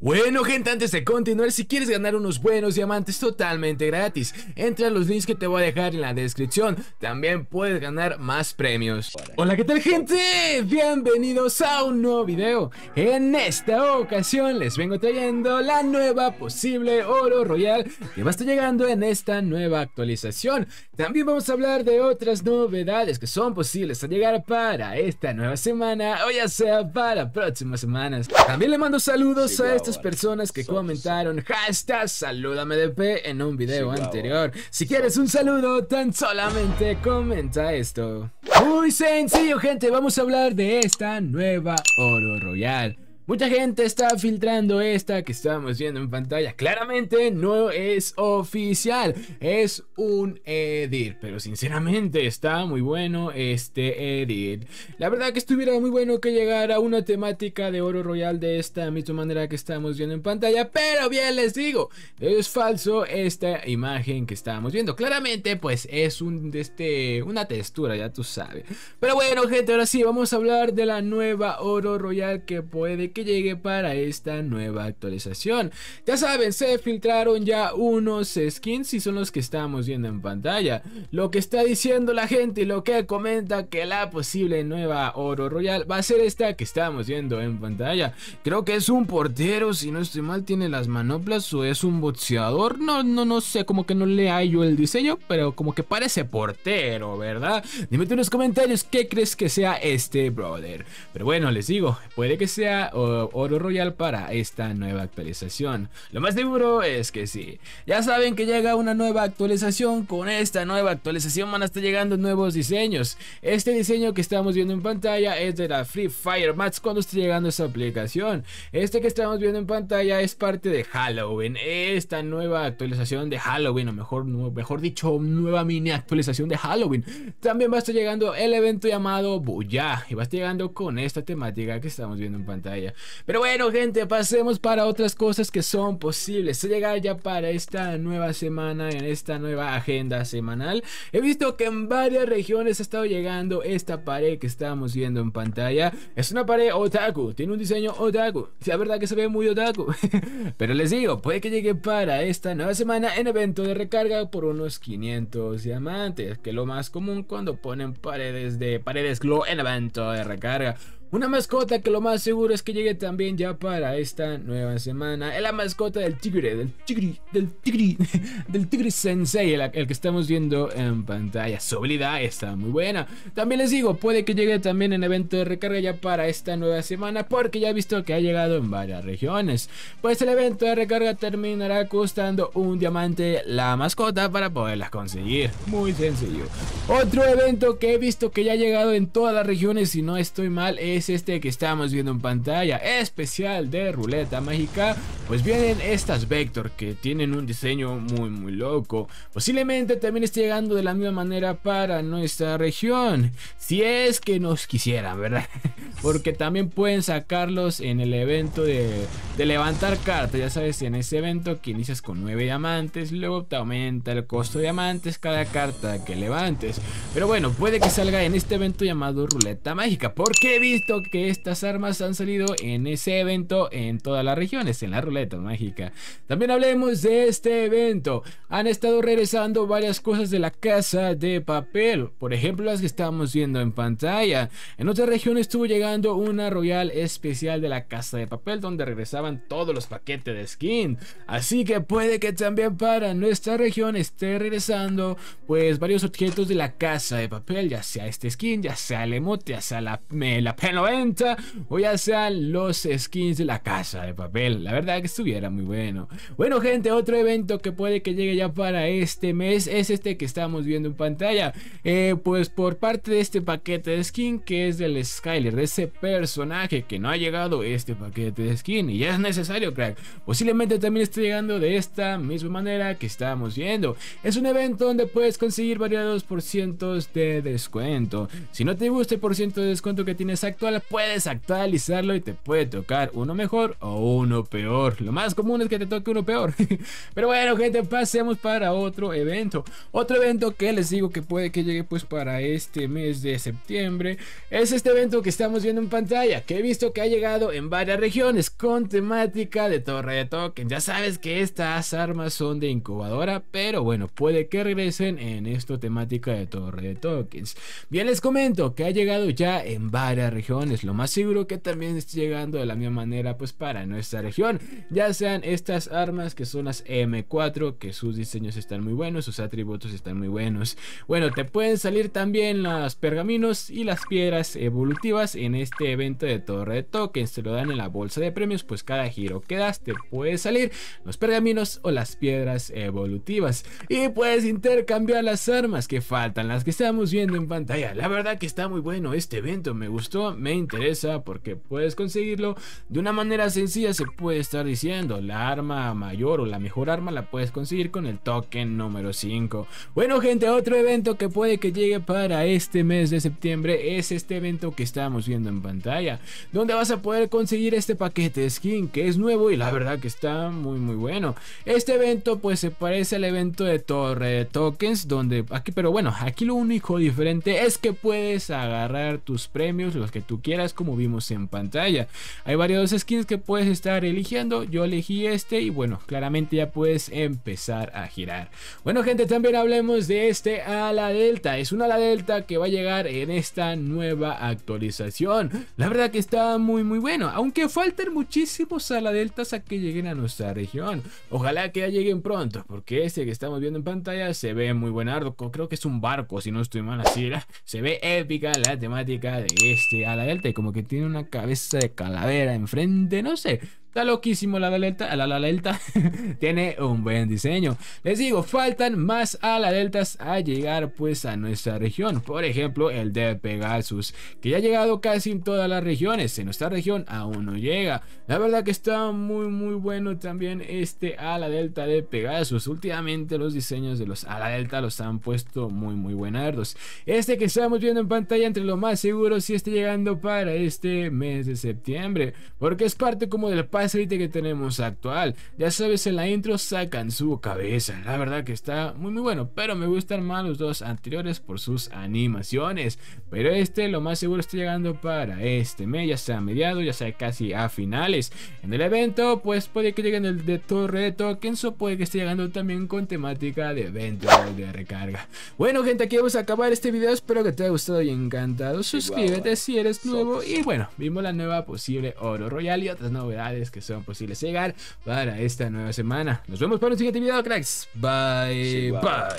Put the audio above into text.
Bueno gente, antes de continuar, si quieres ganar unos buenos diamantes totalmente gratis, entra a los links que te voy a dejar en la descripción, también puedes ganar más premios. Hola, ¿qué tal gente? Bienvenidos a un nuevo video. En esta ocasión les vengo trayendo la nueva posible oro royal que va a estar llegando en esta nueva actualización. También vamos a hablar de otras novedades que son posibles a llegar para esta nueva semana o ya sea para próximas semanas. También le mando saludos a estas personas que comentaron hashtag salúdamedp en un video anterior. Si quieres un saludo, tan solamente comenta esto. Muy sencillo gente, vamos a hablar de esta nueva oro royal. Mucha gente está filtrando esta que estamos viendo en pantalla. Claramente no es oficial, es un edit. Pero sinceramente está muy bueno este edit. La verdad que estuviera muy bueno que llegara una temática de oro royal de esta misma manera que estamos viendo en pantalla. Pero bien les digo, es falso esta imagen que estamos viendo. Claramente pues es un, este, una textura, ya tú sabes. Pero bueno gente, ahora sí, vamos a hablar de la nueva oro royal que puede que llegue para esta nueva actualización. Ya saben, se filtraron ya unos skins y son los que estamos viendo en pantalla. Lo que está diciendo la gente y lo que comenta que la posible nueva oro royal va a ser esta que estamos viendo en pantalla. Creo que es un portero, si no estoy mal, tiene las manoplas o es un boxeador. No, no, no sé, como que no le hallo el diseño, pero como que parece portero, ¿verdad? Dime en los comentarios qué crees que sea este brother. Pero bueno, les digo, puede que sea oro royal para esta nueva actualización. Lo más seguro es que sí. Ya saben que llega una nueva actualización. Con esta nueva actualización van a estar llegando nuevos diseños. Este diseño que estamos viendo en pantalla es de la Free Fire Max cuando esté llegando esta aplicación. Este que estamos viendo en pantalla es parte de Halloween. Esta nueva actualización de Halloween, o mejor, mejor dicho, nueva mini actualización de Halloween. También va a estar llegando el evento llamado Buya. Y va a estar llegando con esta temática que estamos viendo en pantalla. Pero bueno, gente, pasemos para otras cosas que son posibles. Llegar ya para esta nueva semana, en esta nueva agenda semanal. He visto que en varias regiones ha estado llegando esta pared que estamos viendo en pantalla. Es una pared otaku, tiene un diseño otaku. La verdad que se ve muy otaku. Pero les digo, puede que llegue para esta nueva semana en evento de recarga por unos 500 diamantes, que es lo más común cuando ponen paredes de paredes glow en evento de recarga. Una mascota que lo más seguro es que llegue también ya para esta nueva semana. Es la mascota del tigre, del tigre, del tigre, del tigre sensei, el, que estamos viendo en pantalla. Su habilidad está muy buena. También les digo, puede que llegue también en evento de recarga ya para esta nueva semana, porque ya he visto que ha llegado en varias regiones. Pues el evento de recarga terminará costando un diamante la mascota para poderlas conseguir. Muy sencillo. Otro evento que he visto que ya ha llegado en todas las regiones, si no estoy mal, es es este que estamos viendo en pantalla, especial de ruleta mágica, pues vienen estas Vector que tienen un diseño muy muy loco. Posiblemente también esté llegando de la misma manera para nuestra región, si es que nos quisieran, ¿verdad? Porque también pueden sacarlos en el evento de, de levantar cartas, ya sabes, en ese evento que inicias con 9 diamantes, luego te aumenta el costo de diamantes cada carta que levantes. Pero bueno, puede que salga en este evento llamado ruleta mágica, porque he visto que estas armas han salido en ese evento en todas las regiones, en la ruleta mágica. También hablemos de este evento. Han estado regresando varias cosas de la casa de papel, por ejemplo las que estamos viendo en pantalla. En otras regiones estuvo llegando una royal especial de la casa de papel donde regresaban todos los paquetes de skin. Así que puede que también para nuestra región esté regresando pues varios objetos de la casa de papel, ya sea este skin, ya sea el emote, ya sea la, la pena o ya sean los skins de la casa de papel. La verdad que estuviera muy bueno. Bueno gente, otro evento que puede que llegue ya para este mes es este que estamos viendo en pantalla. Eh, pues por parte de este paquete de skin que es del Skyler, de ese personaje que no ha llegado este paquete de skin y ya es necesario crack. Posiblemente también esté llegando de esta misma manera que estamos viendo. Es un evento donde puedes conseguir variados por cientos de descuento. Si no te gusta el por ciento de descuento que tienes actual puedes actualizarlo y te puede tocar uno mejor o uno peor. Lo más común es que te toque uno peor. Pero bueno, gente, pasemos para otro evento. Otro evento que les digo que puede que llegue pues para este mes de septiembre es este evento que estamos viendo en pantalla, que he visto que ha llegado en varias regiones con temática de torre de token. Ya sabes que estas armas son de incubadora, pero bueno, puede que regresen en esto temática de torre de tokens. Bien, les comento que ha llegado ya en varias regiones. Lo más seguro que también esté llegando de la misma manera pues para nuestra región. Ya sean estas armas que son las M4, que sus diseños están muy buenos, sus atributos están muy buenos. Bueno, te pueden salir también los pergaminos y las piedras evolutivas en este evento de torre de tokens. Te lo dan en la bolsa de premios, pues cada giro que das te puede salir los pergaminos o las piedras evolutivas. Y puedes intercambiar las armas que faltan, las que estamos viendo en pantalla. La verdad que está muy bueno este evento, me gustó, me interesa porque puedes conseguirlo de una manera sencilla. Se puede estar diciendo la arma mayor o la mejor arma la puedes conseguir con el token número 5. Bueno, gente, otro evento que puede que llegue para este mes de septiembre es este evento que estamos viendo en pantalla, donde vas a poder conseguir este paquete de skin que es nuevo y la verdad que está muy muy bueno. Este evento pues se parece al evento de Torre de Tokens, donde aquí, pero bueno, aquí lo único diferente es que puedes agarrar tus premios, los que tú quieras, como vimos en pantalla. Hay varios skins que puedes estar eligiendo, yo elegí este y bueno, claramente ya puedes empezar a girar. Bueno gente, también hablemos de este ala delta, es una ala delta que va a llegar en esta nueva actualización. La verdad que está muy muy bueno, aunque faltan muchísimos ala deltas a que lleguen a nuestra región. Ojalá que ya lleguen pronto, porque este que estamos viendo en pantalla se ve muy buenardo, creo que es un barco, si no estoy mal así, se ve épica la temática de este ala y como que tiene una cabeza de calavera enfrente, no sé, Está loquísimo la delta, la, la delta tiene un buen diseño. Les digo, faltan más ala deltas a llegar pues a nuestra región. Por ejemplo, el de Pegasus, que ya ha llegado casi en todas las regiones. En nuestra región aún no llega. La verdad que está muy muy bueno también este ala delta de Pegasus. Últimamente los diseños de los ala delta los han puesto muy muy buenardos. Este que estamos viendo en pantalla entre lo más seguro si esté llegando para este mes de septiembre. Porque es parte como del aceite que tenemos actual. Ya sabes, en la intro sacan su cabeza. La verdad que está muy muy bueno. Pero me gustan más los dos anteriores por sus animaciones. Pero este lo más seguro está llegando para este mes. Ya sea a mediados, ya sea casi a finales. En el evento pues puede que lleguen el de torre de tokens o puede que esté llegando también con temática de evento de recarga. Bueno gente, aquí vamos a acabar este video. Espero que te haya gustado y encantado. Suscríbete si eres nuevo. Y bueno, vimos la nueva posible oro royal y otras novedades que son posibles llegar para esta nueva semana. Nos vemos para un siguiente video, cracks. Bye, bye.